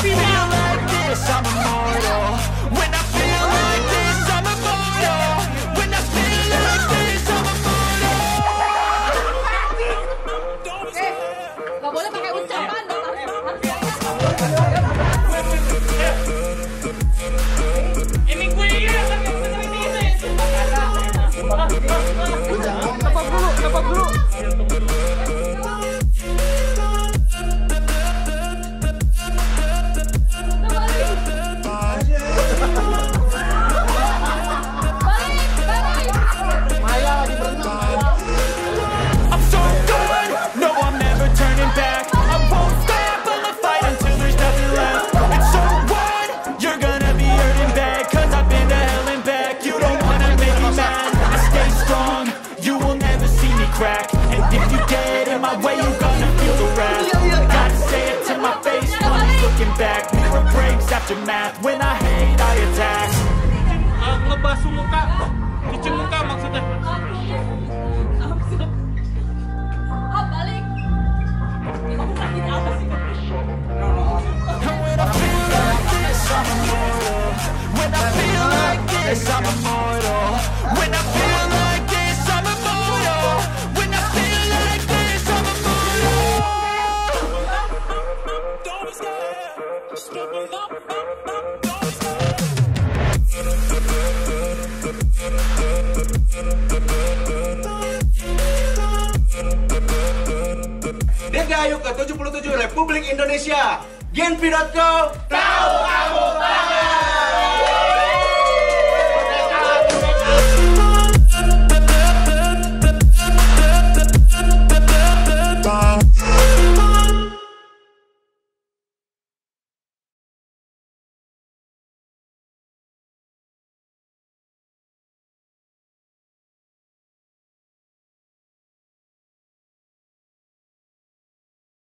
I feel like this. my way, you gonna feel the wrath. Gotta say it to my face when looking back Mirror breaks after math. When I Dirgahayu ke-77 Republik Indonesia. Genpi.co tahu kamu.